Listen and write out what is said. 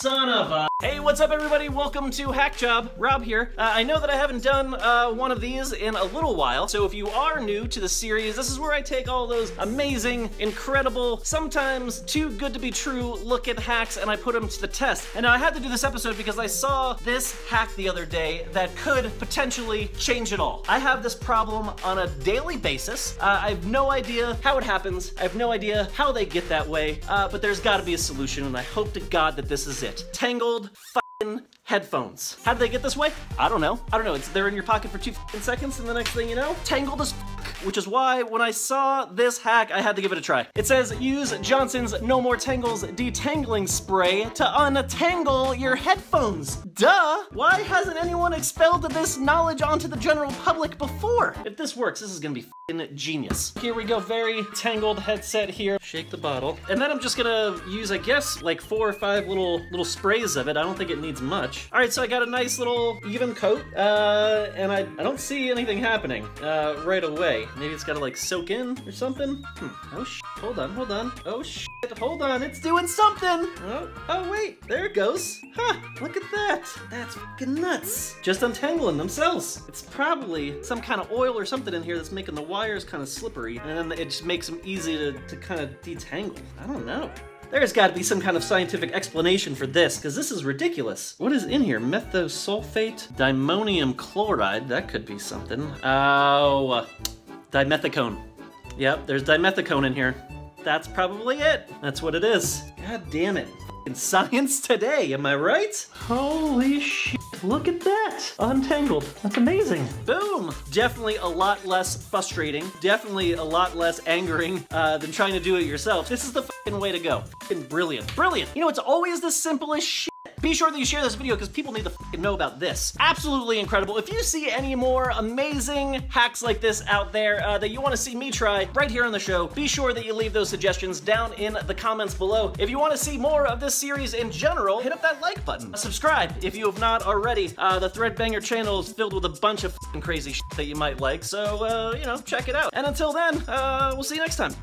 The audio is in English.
Son of a... Hey, what's up everybody? Welcome to Hack Job. Rob here. Uh, I know that I haven't done uh, one of these in a little while, so if you are new to the series, this is where I take all those amazing, incredible, sometimes too good to be true look at hacks and I put them to the test. And now I had to do this episode because I saw this hack the other day that could potentially change it all. I have this problem on a daily basis. Uh, I have no idea how it happens. I have no idea how they get that way, uh, but there's gotta be a solution and I hope to God that this is it. Tangled fucking headphones. How did they get this way? I don't know. I don't know. It's they're in your pocket for two seconds, and the next thing you know, tangled as which is why when I saw this hack, I had to give it a try. It says use Johnson's No More Tangles detangling spray to untangle your headphones. Duh! Why hasn't anyone expelled this knowledge onto the general public before? If this works, this is gonna be genius. Here we go, very tangled headset here. Shake the bottle. And then I'm just gonna use, I guess, like four or five little little sprays of it. I don't think it needs much. All right, so I got a nice little even coat, uh, and I, I don't see anything happening uh, right away. Maybe it's gotta like soak in or something? Hmm. Oh sh hold on, hold on. Oh shit, hold on, it's doing something! Oh, oh wait, there it goes. Huh, look at that. That's nuts. Just untangling themselves. It's probably some kind of oil or something in here that's making the wires kind of slippery, and then it just makes them easy to, to kind of detangle. I don't know. There's got to be some kind of scientific explanation for this, because this is ridiculous. What is in here? Methosulfate, dimonium chloride. That could be something. Oh, uh, dimethicone. Yep, there's dimethicone in here. That's probably it. That's what it is. God damn it. In science today, am I right? Holy shit, look at that. Untangled, that's amazing. Boom. Definitely a lot less frustrating, definitely a lot less angering uh, than trying to do it yourself. This is the way to go. Brilliant, brilliant. You know, it's always the simplest shit. Be sure that you share this video because people need to know about this. Absolutely incredible. If you see any more amazing hacks like this out there uh, that you want to see me try right here on the show, be sure that you leave those suggestions down in the comments below. If you want to see more of this series in general, hit up that like button. Subscribe if you have not already. Uh, the Threadbanger channel is filled with a bunch of crazy that you might like, so, uh, you know, check it out. And until then, uh, we'll see you next time.